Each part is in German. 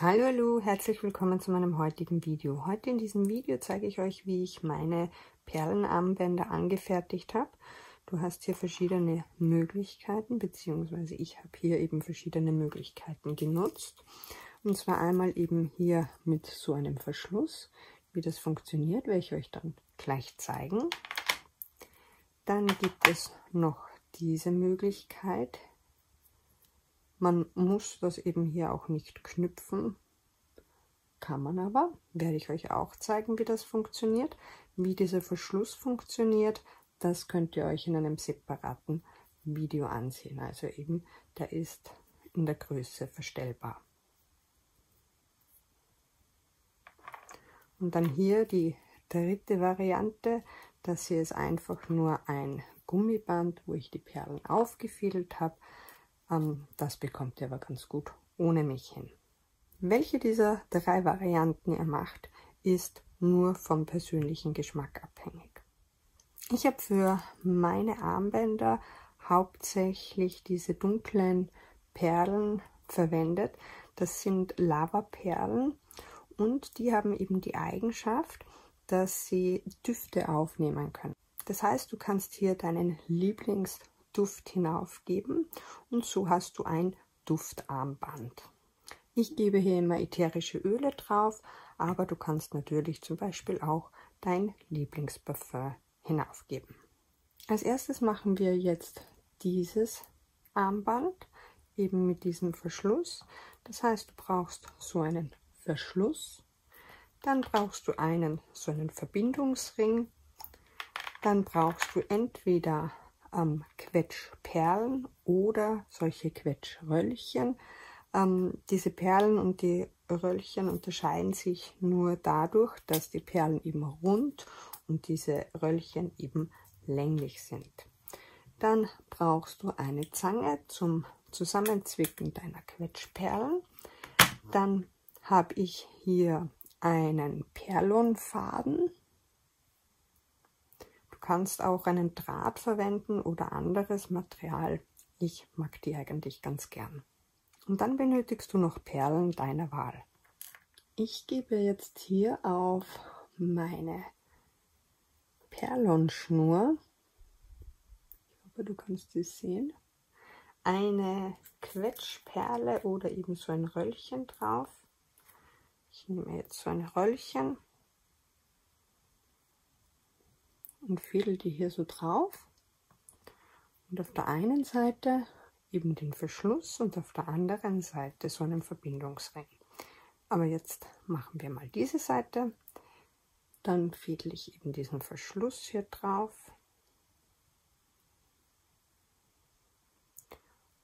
Hallo, hallo, herzlich willkommen zu meinem heutigen Video. Heute in diesem Video zeige ich euch, wie ich meine Perlenarmbänder angefertigt habe. Du hast hier verschiedene Möglichkeiten, beziehungsweise ich habe hier eben verschiedene Möglichkeiten genutzt. Und zwar einmal eben hier mit so einem Verschluss. Wie das funktioniert, werde ich euch dann gleich zeigen. Dann gibt es noch diese Möglichkeit. Man muss das eben hier auch nicht knüpfen, kann man aber. Werde ich euch auch zeigen, wie das funktioniert. Wie dieser Verschluss funktioniert, das könnt ihr euch in einem separaten Video ansehen. Also eben, der ist in der Größe verstellbar. Und dann hier die dritte Variante. Das hier ist einfach nur ein Gummiband, wo ich die Perlen aufgefädelt habe. Ähm, das bekommt ihr aber ganz gut ohne mich hin. Welche dieser drei Varianten ihr macht, ist nur vom persönlichen Geschmack abhängig. Ich habe für meine Armbänder hauptsächlich diese dunklen Perlen verwendet. Das sind Lavaperlen und die haben eben die Eigenschaft, dass sie Düfte aufnehmen können. Das heißt, du kannst hier deinen Lieblingsduft hinaufgeben und so hast du ein Duftarmband. Ich gebe hier immer ätherische Öle drauf, aber du kannst natürlich zum Beispiel auch dein Lieblingsparfum hinaufgeben. Als erstes machen wir jetzt dieses Armband eben mit diesem Verschluss. Das heißt, du brauchst so einen Verschluss dann brauchst du einen so einen Verbindungsring. Dann brauchst du entweder ähm, Quetschperlen oder solche Quetschröllchen. Ähm, diese Perlen und die Röllchen unterscheiden sich nur dadurch, dass die Perlen eben rund und diese Röllchen eben länglich sind. Dann brauchst du eine Zange zum Zusammenzwicken deiner Quetschperlen. Dann habe ich hier einen Perlonfaden. Kannst auch einen Draht verwenden oder anderes Material. Ich mag die eigentlich ganz gern. Und dann benötigst du noch Perlen deiner Wahl. Ich gebe jetzt hier auf meine Perlonschnur, ich hoffe du kannst sie sehen, eine Quetschperle oder eben so ein Röllchen drauf. Ich nehme jetzt so ein Röllchen und fädel die hier so drauf. Und auf der einen Seite eben den Verschluss und auf der anderen Seite so einen Verbindungsring. Aber jetzt machen wir mal diese Seite. Dann fädel ich eben diesen Verschluss hier drauf.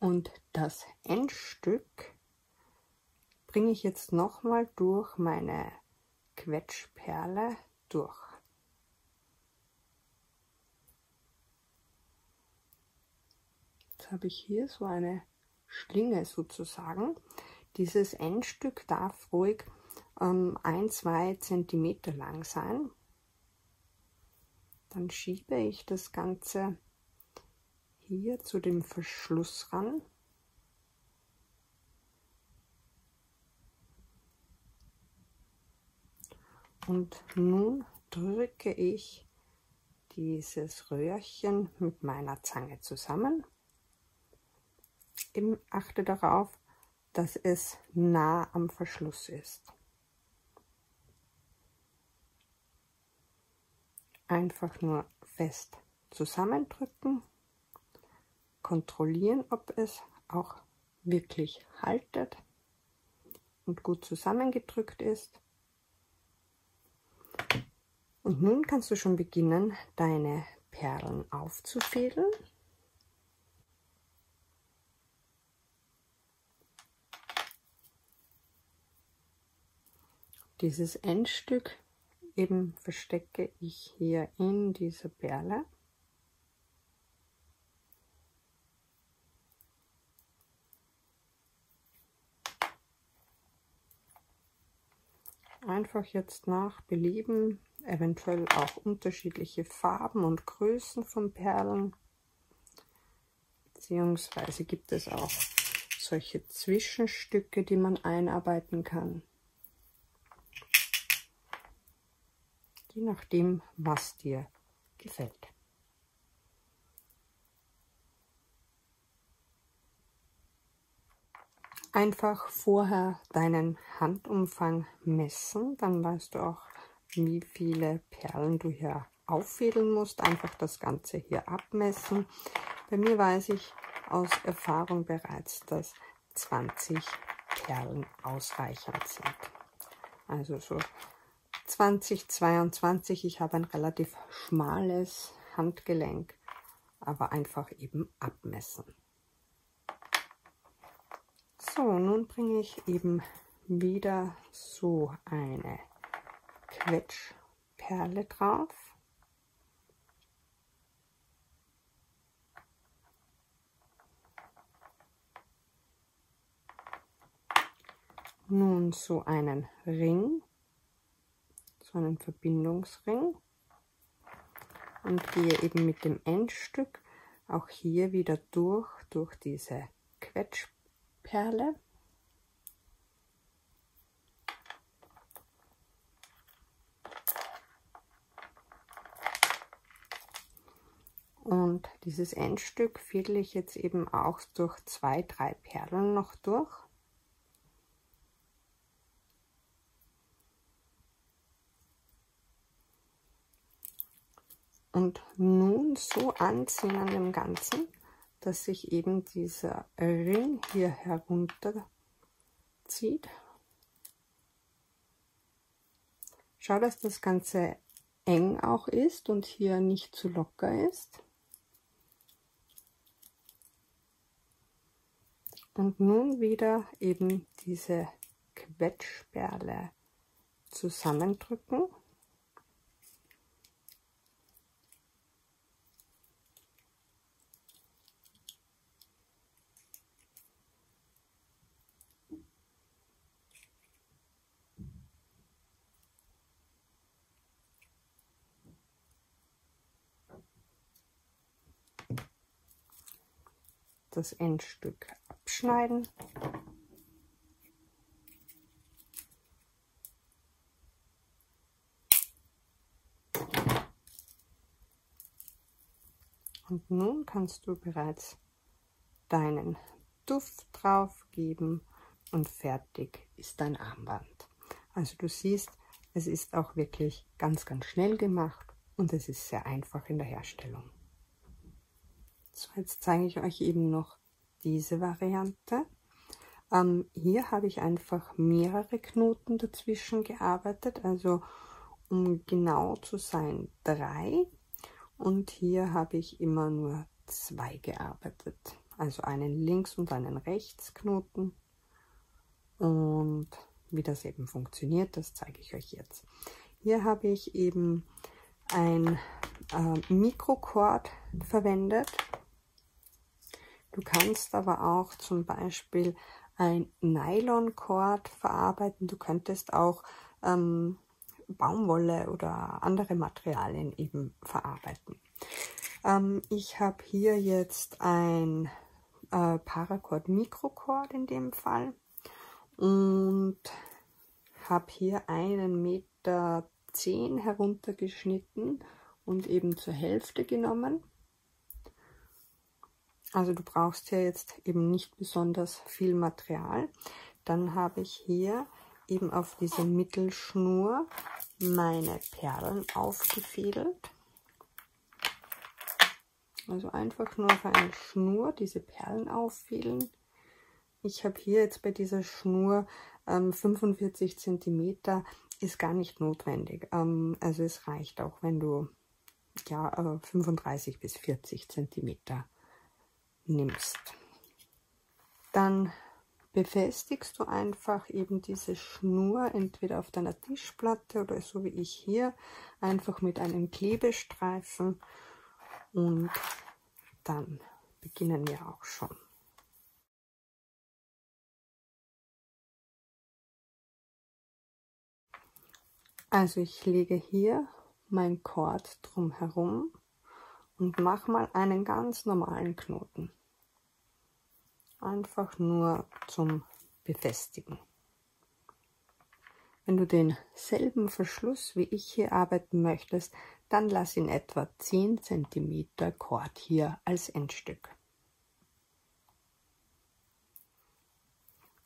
Und das Endstück bringe ich jetzt nochmal durch meine Quetschperle durch. Habe ich hier so eine Schlinge sozusagen. Dieses Endstück darf ruhig ähm, ein, zwei Zentimeter lang sein. Dann schiebe ich das Ganze hier zu dem Verschluss ran. Und nun drücke ich dieses Röhrchen mit meiner Zange zusammen. Eben achte darauf, dass es nah am Verschluss ist. Einfach nur fest zusammendrücken, kontrollieren, ob es auch wirklich haltet und gut zusammengedrückt ist. Und nun kannst du schon beginnen, deine Perlen aufzufädeln. Dieses Endstück eben verstecke ich hier in dieser Perle. Einfach jetzt nach Belieben eventuell auch unterschiedliche Farben und Größen von Perlen. Beziehungsweise gibt es auch solche Zwischenstücke, die man einarbeiten kann. Je nachdem, was dir gefällt. Einfach vorher deinen Handumfang messen, dann weißt du auch, wie viele Perlen du hier auffädeln musst. Einfach das Ganze hier abmessen. Bei mir weiß ich aus Erfahrung bereits, dass 20 Perlen ausreichend sind. Also so 2022. Ich habe ein relativ schmales Handgelenk, aber einfach eben abmessen. So, nun bringe ich eben wieder so eine Quetschperle drauf. Nun so einen Ring, so einen Verbindungsring und gehe eben mit dem Endstück auch hier wieder durch, durch diese Quetschperle. Und dieses Endstück fädel ich jetzt eben auch durch zwei, drei Perlen noch durch. Und nun so anziehen an dem Ganzen, dass sich eben dieser Ring hier herunter zieht. Schau, dass das Ganze eng auch ist und hier nicht zu locker ist. Und nun wieder eben diese Quetschperle zusammendrücken. Das Endstück abschneiden. Und nun kannst du bereits deinen Duft drauf geben und fertig ist dein Armband. Also du siehst, es ist auch wirklich ganz, ganz schnell gemacht und es ist sehr einfach in der Herstellung. So, jetzt zeige ich euch eben noch diese Variante. Ähm, hier habe ich einfach mehrere Knoten dazwischen gearbeitet, also um genau zu sein drei. Und hier habe ich immer nur zwei gearbeitet, also einen links und einen rechts Knoten. Und wie das eben funktioniert, das zeige ich euch jetzt. Hier habe ich eben ein äh, Mikrocord verwendet Du kannst aber auch zum Beispiel ein Nyloncord verarbeiten. Du könntest auch ähm, Baumwolle oder andere Materialien eben verarbeiten. Ähm, ich habe hier jetzt ein äh, Paracord Mikrocord in dem Fall und habe hier einen Meter zehn heruntergeschnitten und eben zur Hälfte genommen. Also du brauchst hier jetzt eben nicht besonders viel Material. Dann habe ich hier eben auf diese Mittelschnur meine Perlen aufgefädelt. Also einfach nur auf eine Schnur diese Perlen auffädeln. Ich habe hier jetzt bei dieser Schnur ähm, 45 cm, ist gar nicht notwendig. Ähm, also es reicht auch, wenn du ja, äh, 35 bis 40 cm nimmst. Dann befestigst du einfach eben diese Schnur entweder auf deiner Tischplatte oder so wie ich hier einfach mit einem Klebestreifen und dann beginnen wir auch schon. Also ich lege hier mein Kord drum herum und mache mal einen ganz normalen Knoten. einfach nur zum Befestigen. Wenn du denselben Verschluss wie ich hier arbeiten möchtest, dann lass ihn etwa 10 cm Kord hier als Endstück.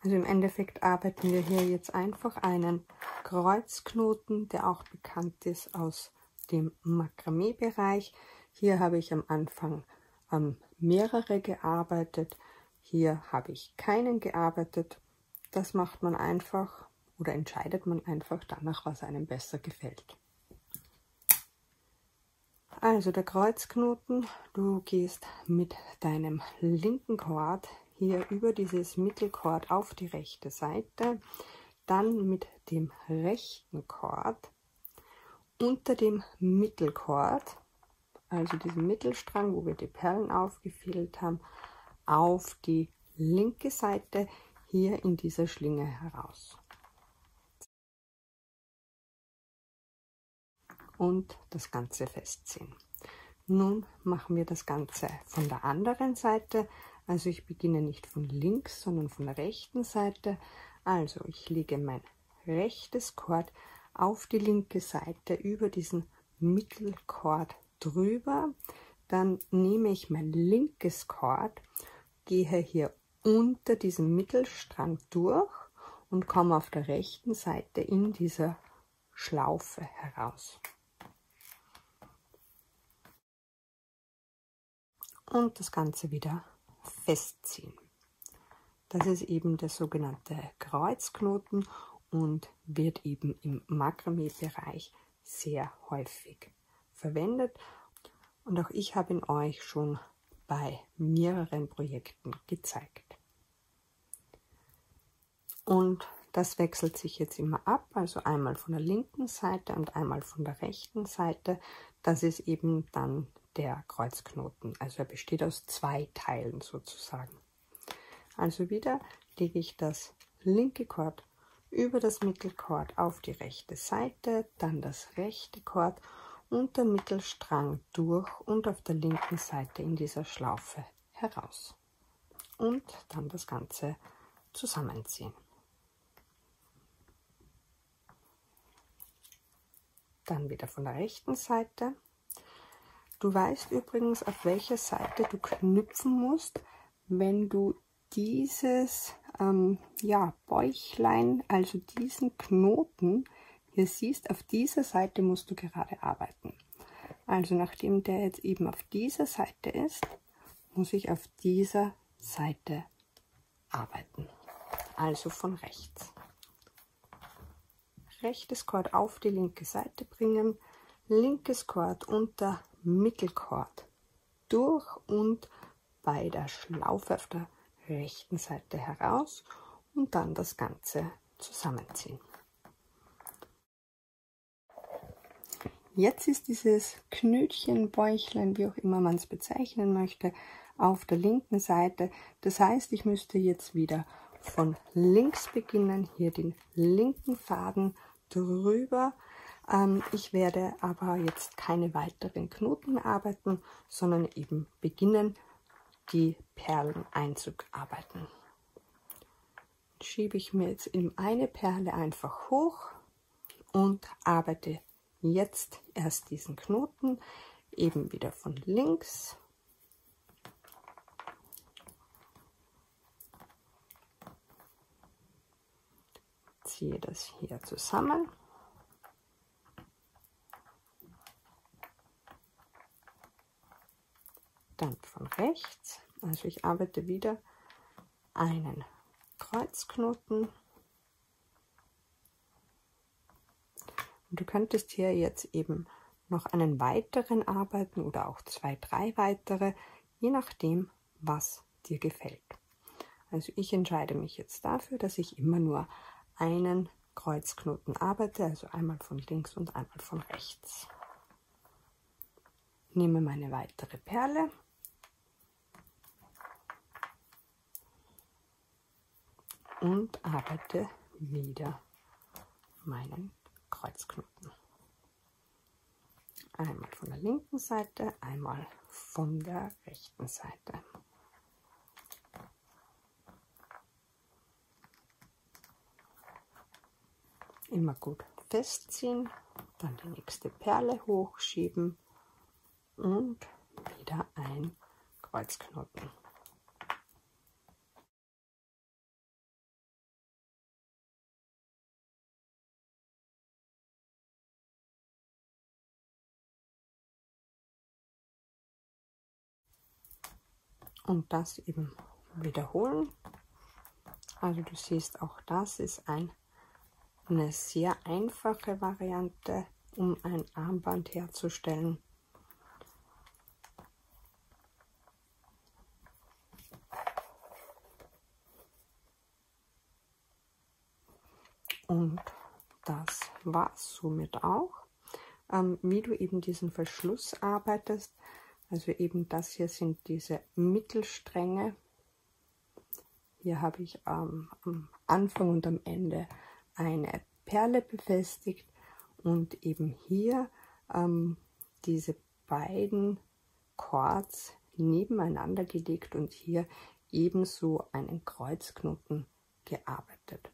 Also im Endeffekt arbeiten wir hier jetzt einfach einen Kreuzknoten, der auch bekannt ist aus dem Makramee-Bereich. Hier habe ich am Anfang ähm, mehrere gearbeitet. Hier habe ich keinen gearbeitet. Das macht man einfach oder entscheidet man einfach danach, was einem besser gefällt. Also der Kreuzknoten, du gehst mit deinem linken Kord hier über dieses Mittelkord auf die rechte Seite, dann mit dem rechten Kord unter dem Mittelkord, also diesem Mittelstrang, wo wir die Perlen aufgefädelt haben, auf die linke Seite hier in dieser Schlinge heraus. Und das Ganze festziehen. Nun machen wir das Ganze von der anderen Seite. Also ich beginne nicht von links, sondern von der rechten Seite. Also ich lege mein rechtes Kord auf die linke Seite über diesen Mittelkord drüber. Dann nehme ich mein linkes Kord, gehe hier unter diesem Mittelstrang durch und komme auf der rechten Seite in dieser Schlaufe heraus. Und das Ganze wieder festziehen. Das ist eben der sogenannte Kreuzknoten und wird eben im Makramee-Bereich sehr häufig verwendet. Und auch ich habe ihn euch schon bei mehreren Projekten gezeigt. Und das wechselt sich jetzt immer ab, also einmal von der linken Seite und einmal von der rechten Seite. Das ist eben dann der Kreuzknoten. Also er besteht aus zwei Teilen sozusagen. Also wieder lege ich das linke Kord über das Mittelkord auf die rechte Seite, dann das rechte Kord und der Mittelstrang durch und auf der linken Seite in dieser Schlaufe heraus. Und dann das Ganze zusammenziehen. Dann wieder von der rechten Seite Du weißt übrigens, auf welcher Seite du knüpfen musst, wenn du dieses ähm, ja, Bäuchlein, also diesen Knoten hier siehst, auf dieser Seite musst du gerade arbeiten. Also nachdem der jetzt eben auf dieser Seite ist, muss ich auf dieser Seite arbeiten. Also von rechts. Rechtes Kord auf die linke Seite bringen, linkes Kord unter Mittelkord durch und bei der Schlaufe auf der rechten Seite heraus und dann das Ganze zusammenziehen. Jetzt ist dieses Knötchen, Bäuchlein, wie auch immer man es bezeichnen möchte, auf der linken Seite. Das heißt, ich müsste jetzt wieder von links beginnen, hier den linken Faden drüber ähm, ich werde aber jetzt keine weiteren Knoten arbeiten, sondern eben beginnen, die Perlen einzuarbeiten. Schiebe ich mir jetzt eben eine Perle einfach hoch und arbeite jetzt erst diesen Knoten eben wieder von links. Ziehe das hier zusammen. Dann von rechts, also ich arbeite wieder einen Kreuzknoten. Und du könntest hier jetzt eben noch einen weiteren arbeiten oder auch zwei, drei weitere, je nachdem, was dir gefällt. Also ich entscheide mich jetzt dafür, dass ich immer nur einen Kreuzknoten arbeite, also einmal von links und einmal von rechts. Nehme meine weitere Perle und arbeite wieder meinen Kreuzknoten. Einmal von der linken Seite, einmal von der rechten Seite. Immer gut festziehen, dann die nächste Perle hochschieben und wieder ein Kreuzknoten. Und das eben wiederholen. Also du siehst, auch das ist ein, eine sehr einfache Variante, um ein Armband herzustellen. Und das war somit auch. Ähm, wie du eben diesen Verschluss arbeitest, also eben das hier sind diese Mittelstränge. Hier habe ich ähm, am Anfang und am Ende eine Perle befestigt und eben hier ähm, diese beiden Chords nebeneinander gelegt und hier ebenso einen Kreuzknoten gearbeitet.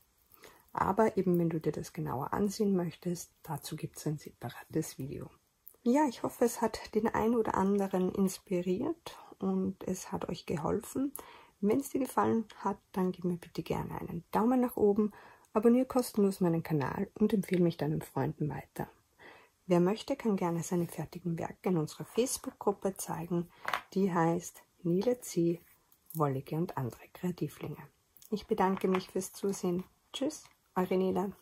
Aber eben, wenn du dir das genauer ansehen möchtest, dazu gibt es ein separates Video. Ja, ich hoffe, es hat den einen oder anderen inspiriert und es hat euch geholfen. Wenn es dir gefallen hat, dann gib mir bitte gerne einen Daumen nach oben, abonniere kostenlos meinen Kanal und empfehle mich deinen Freunden weiter. Wer möchte, kann gerne seine fertigen Werke in unserer Facebook-Gruppe zeigen, die heißt Nile C. Wollige und andere Kreativlinge. Ich bedanke mich fürs Zusehen. Tschüss. Eure Nela.